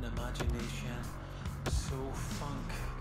imagination, so funk.